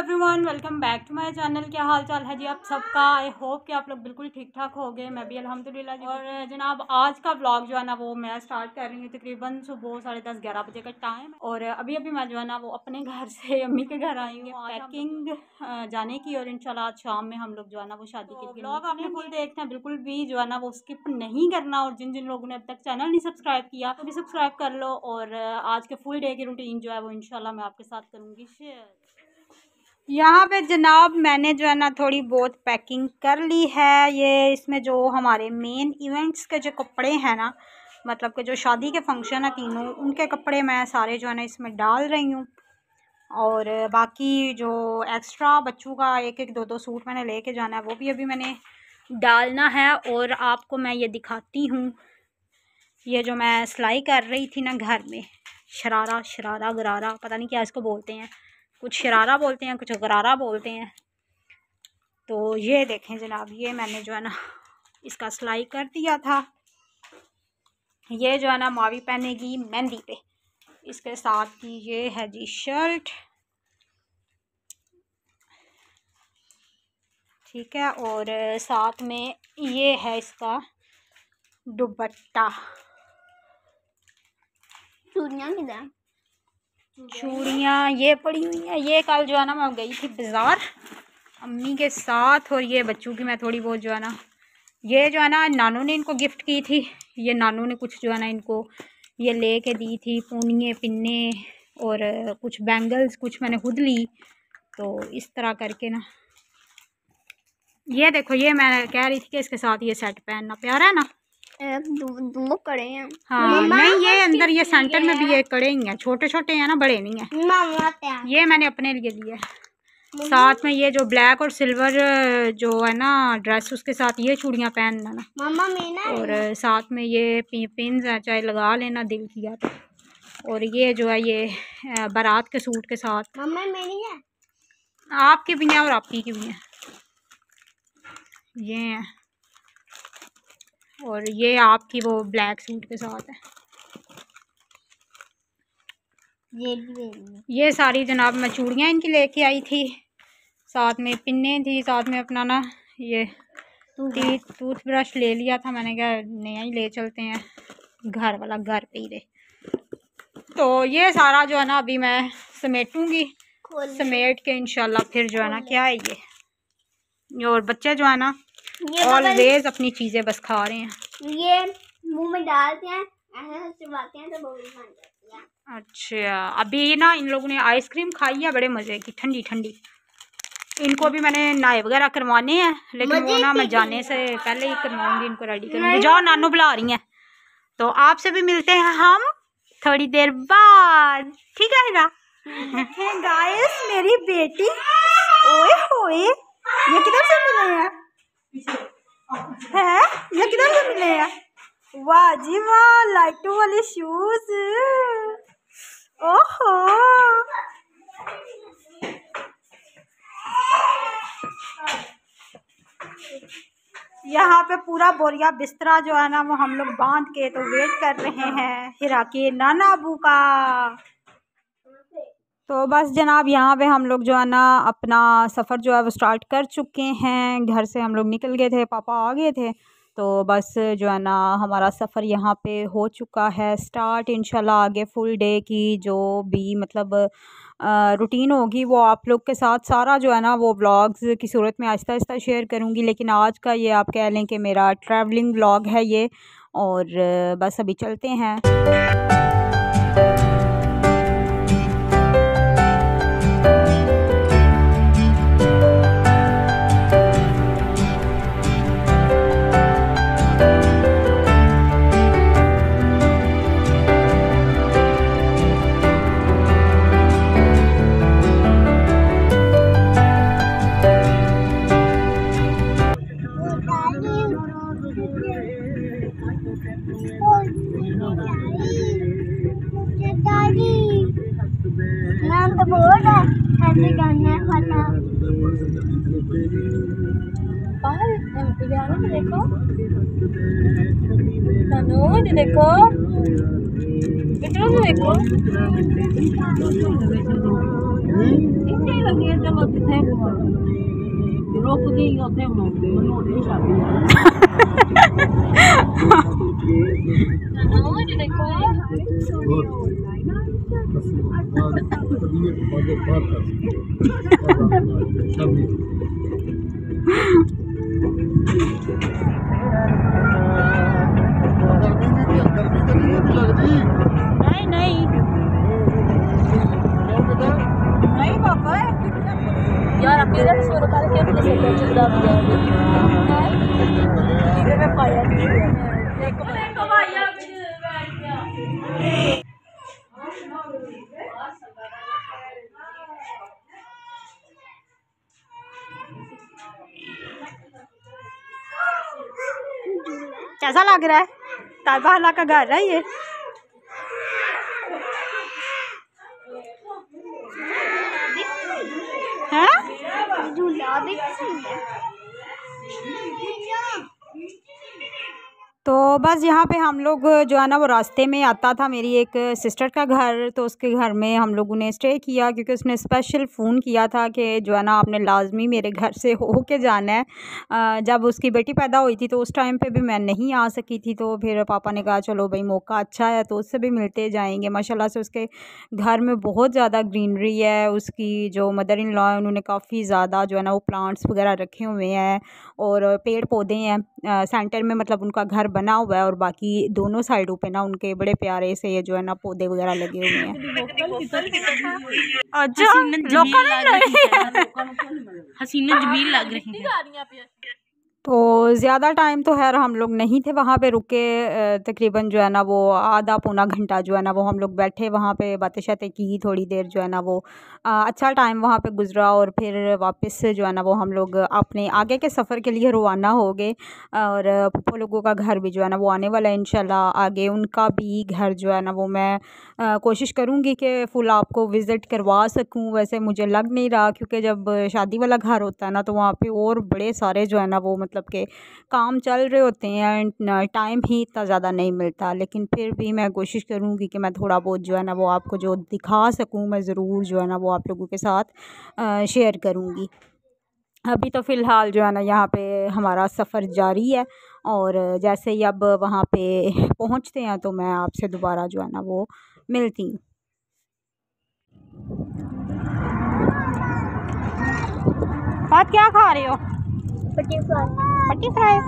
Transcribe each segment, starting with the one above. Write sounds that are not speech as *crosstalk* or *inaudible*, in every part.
Everyone welcome back to my channel क्या हाल चाल है जी आप सबका? आई होप कि आप लोग बिल्कुल ठीक ठाक हो गए मैं भी अल्हम्दुलिल्लाह जी। और जनाब आज का ब्लॉग जो है ना वो मैं स्टार्ट कर रही हूँ तकरीबन सुबह साढ़े दस ग्यारह बजे का टाइम और अभी अभी मैं जो है ना वो अपने घर *laughs* से अम्मी के घर आई हूँ। पैकिंग जाने की और इंशाल्लाह आज शाम में हम लोग जो है ना वो शादी के लिए ब्लॉग आपने फुल देखते हैं बिल्कुल भी जो है ना वो स्किप नहीं करना। और जिन जिन लोगों ने अब तक चैनल नहीं सब्सक्राइब किया तो भी सब्सक्राइब कर लो। और आज के फुल डे की रूटीन जो है वो इनशाला मैं आपके साथ करूँगी। शेयर यहाँ पे जनाब मैंने जो है ना थोड़ी बहुत पैकिंग कर ली है। ये इसमें जो हमारे मेन इवेंट्स के जो कपड़े हैं ना मतलब कि जो शादी के फ़ंक्शन है तीनों, उनके कपड़े मैं सारे जो है ना इसमें डाल रही हूँ। और बाकी जो एक्स्ट्रा बच्चों का एक एक दो दो सूट मैंने लेके जाना है, वो भी अभी मैंने डालना है और आपको मैं ये दिखाती हूँ। ये जो मैं सिलाई कर रही थी ना घर में, शरारा शरारा, गरारा, पता नहीं क्या इसको बोलते हैं। कुछ शरारा बोलते हैं, कुछ गरारा बोलते हैं। तो ये देखें जनाब, ये मैंने जो है ना, इसका सिलाई कर दिया था। ये जो है ना, मावी पहनेगी मेहंदी पे। इसके साथ की ये है जी शर्ट। ठीक है, और साथ में ये है इसका दुपट्टा। चूड़ियाँ किधर चूड़ियाँ, ये पड़ी हुई हैं। ये कल जो है ना, मैं गई थी बाज़ार अम्मी के साथ और ये बच्चों की मैं थोड़ी बहुत जो है ना, ये जो है ना, नानू ने इनको गिफ्ट की थी। ये नानू ने कुछ जो है ना इनको ये ले के दी थी, पूनिए, पिन्ने और कुछ बैंगल्स, कुछ मैंने खुद ली। तो इस तरह करके ना, ये देखो, ये मैं कह रही थी कि इसके साथ ये सेट पहनना प्यारा है ना। दो कड़े हैं। हाँ नहीं ये अंदर ये सेंटर में भी ये कड़े ही हैं। छोटे छोटे हैं ना बड़े नहीं है। ये मैंने अपने लिए लिया है। साथ में ये जो ब्लैक और सिल्वर जो है ना ड्रेस उसके साथ ये चूड़ियाँ पहनना ना। मामा मेना और साथ में ये पिन है चाहे लगा लेना दिल किया तो। और ये जो है ये बारात के सूट के साथ। मामा मेरी है। आपकी भी हैं और आपकी की भी हैं। ये हैं। और ये आपकी वो ब्लैक सूट के साथ है। ये भी ये सारी जनाब मैं चूड़ियाँ इनकी लेके आई थी। साथ में पिन्ने थी साथ में अपना ना ये टूथ ब्रश ले लिया था। मैंने कहा नया ही ले चलते हैं। घर वाला घर पे ही रहे। तो ये सारा जो है ना अभी मैं समेटूँगी। समेट के इंशाल्लाह फिर जो है ना क्या है ये? और बच्चे जो है ना ऑलवेज अपनी चीज़ें बस खा रहे हैं। ये मुँह में डालते हैं चबाते हैं तो है। अच्छा अभी ना इन लोगों ने आइसक्रीम खाई है बड़े मज़े की ठंडी ठंडी। इनको भी मैंने नाए वगैरह करवाने हैं लेकिन वो ना मैं जाने से पहले ही करवाऊँगी इनको रेडी करूँगी। जाओ नानू बुला रही हैं। तो आपसे भी मिलते हैं हम थोड़ी देर बाद। ठीक है ना? गाइस मेरी बेटी ओए होए ये किधर से मिले हैं? है ये किधर से मिले वाह जी वाह लाइटो वाले शूज़ ओहो। यहाँ पे पूरा बोरिया बिस्तरा जो है ना, वो हम लोग बाँध के तो वेट कर रहे हैं, हिरा के नाना अबू का। तो बस जनाब, यहाँ पे हम लोग जो है ना, अपना सफ़र जो है वो स्टार्ट कर चुके हैं। घर से हम लोग निकल गए थे, पापा आ गए थे। तो बस जो है ना, हमारा सफ़र यहाँ पे हो चुका है। स्टार्ट इंशाल्लाह आगे फुल डे की जो भी मतलब रूटीन होगी वो आप लोग के साथ सारा जो है ना, वो ब्लॉग्स की सूरत में आहिस्ता आहिस्ता शेयर करूँगी। लेकिन आज का ये आप कह लें कि मेरा ट्रैवलिंग ब्लॉग है ये। और बस अभी चलते हैं। बाहर बिहार में देखो तनूज देखो बिटरू देखो इतने लगे चलो जिथे रोक दी उथे तनूज देखो सब कैसा लग रहा है? ताज़ा का घर है ये। तो बस यहाँ पे हम लोग, जो है ना, वो रास्ते में आता था मेरी एक सिस्टर का घर। तो उसके घर में हम लोगों ने स्टे किया क्योंकि उसने स्पेशल फ़ोन किया था कि, जो है ना, आपने लाजमी मेरे घर से हो के जाना है। जब उसकी बेटी पैदा हुई थी तो उस टाइम पे भी मैं नहीं आ सकी थी। तो फिर पापा ने कहा, चलो भाई, मौका अच्छा है तो उससे भी मिलते जाएँगे। माशाल्लाह से उसके घर में बहुत ज़्यादा ग्रीनरी है। उसकी जो मदर इन लॉ है, उन्होंने काफ़ी ज़्यादा, जो है ना, वो प्लांट्स वगैरह रखे हुए हैं और पेड़ पौधे हैं सेंटर में मतलब उनका घर बना हुआ है और बाकी दोनों साइडों पे ना उनके बड़े प्यारे से ये जो है ना पौधे वगैरह लगे हुए हैं। *laughs* अच्छा हसीना जमील लग रही है। तो ज़्यादा टाइम तो खैर हम लोग नहीं थे वहाँ पे रुके तकरीबन जो है ना वो आधा पौना घंटा जो है ना वो हम लोग बैठे वहाँ पे बातें शातें की थोड़ी देर जो है ना वो अ, अच्छा टाइम वहाँ पे गुज़रा और फिर वापस जो है ना वो हम लोग अपने आगे के सफ़र के लिए रवाना हो गए। और पप्पो लोगों का घर भी जो है ना वो आने वाला है इंशाल्लाह। आगे उनका भी घर जो है ना वो मैं अ, कोशिश करूँगी कि फुल आपको विज़िट करवा सकूँ। वैसे मुझे लग नहीं रहा क्योंकि जब शादी वाला घर होता है ना तो वहाँ पर और बड़े सारे जो है ना वो मतलब के काम चल रहे होते हैं एंड टाइम ही इतना ज़्यादा नहीं मिलता। लेकिन फिर भी मैं कोशिश करूँगी कि मैं थोड़ा बहुत जो है ना वो आपको जो दिखा सकूँ, मैं ज़रूर जो है ना वो आप लोगों के साथ शेयर करूँगी। अभी तो फ़िलहाल जो है ना यहाँ पे हमारा सफ़र जारी है और जैसे ही अब वहाँ पे पहुँचते हैं तो मैं आपसे दोबारा जो है ना वो मिलती हूँ। बात क्या खा रहे हो? पट्टी फ्राई पट्टी फ्राई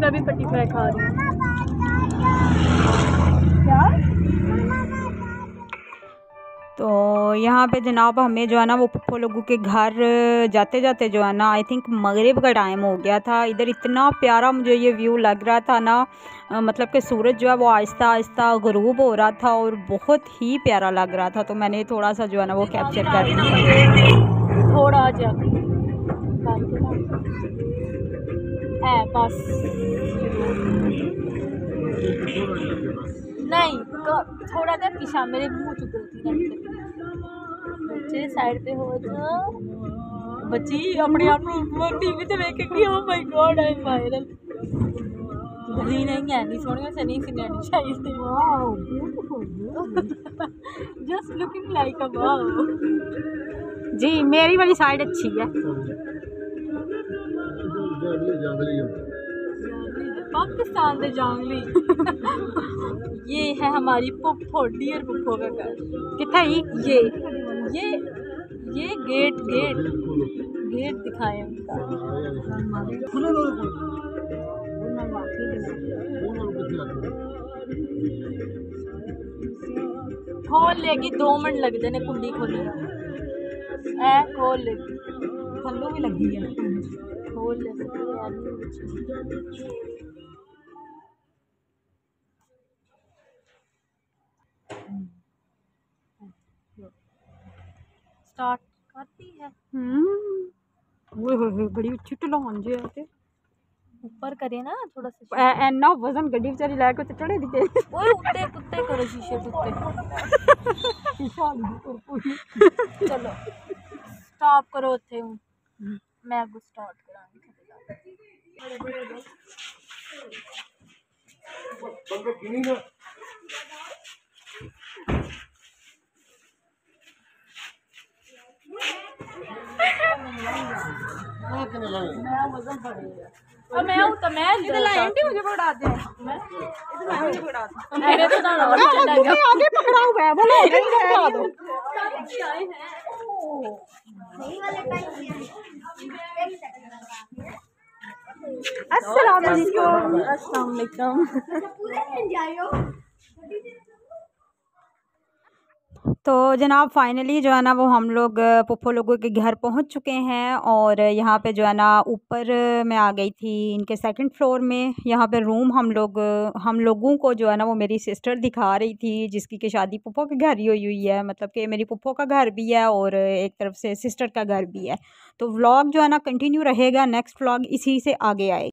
मैं भी पट्टी फ्राई खा रही हूँ तो यहाँ पे जनाब हमें जो है ना वो पप्पो लोगों के घर जाते जाते जो है ना आई थिंक मगरिब का टाइम हो गया था। इधर इतना प्यारा मुझे ये व्यू लग रहा था ना मतलब कि सूरज जो है वो आहिस्ता आहिस्ता गरूब हो रहा था और बहुत ही प्यारा लग रहा था। तो मैंने थोड़ा सा जो है ना वो कैप्चर कर लिया थोड़ा जा। बस। नहीं। तो थोड़ा सा पीछा मेरे मुँह चुप गलती बच्चे साइड पे हो तो बच्ची अपने आप टीवी से माय गॉड आई वायरल है *laughs* जी मेरी वाली साइड अच्छी है। पाकिस्तान दे जांगली *laughs* ये है हमारी पुप्पो डियर पुप्पो का घर। कितना ही, ये ये ये गेट गेट गेट दिखाए उनका। खोल लेगी, दो मिनट लगते ने कुंडी खोली ऐ, खोल लेगी थल्लों भी लगी है। खोल लेगी स्टार्ट करती है। हम्म। बड़ी है ते। ऊपर करे ना थोड़ा सा एना वज़न गड्डी बेचारी लायक होते चढ़े दिखे ओए उत्ते करो शीशे उत्ते चलो स्टॉप करो उत्ते मैं स्टार्ट बड़े बड़े मैं हूँ तो मैं इधर आंटी मुझे पकड़ा दे। मैं? मुझे पकड़ा दे। मेरे तो ना और चलेगा आगे पकड़ा हुआ है बोलो नहीं पकड़ा दो। सही वाले टाइम अस्सलाम वालेकुम। अस्सलाम वालेकुम। पूरे दिन जाइयो तो जनाब फाइनली जो है ना वो हम लोग पुप्पो लोगों के घर पहुँच चुके हैं और यहाँ पे जो है ना ऊपर मैं आ गई थी इनके सेकंड फ्लोर में। यहाँ पे रूम हम लोग, हम लोगों को जो है ना वो मेरी सिस्टर दिखा रही थी, जिसकी कि शादी पुप्पो के घर ही हुई हुई है। मतलब कि मेरी पुप्पो का घर भी है और एक तरफ़ से सिस्टर का घर भी है। तो व्लॉग जो है ना कंटिन्यू रहेगा नेक्स्ट व्लॉग इसी से आगे आएगा।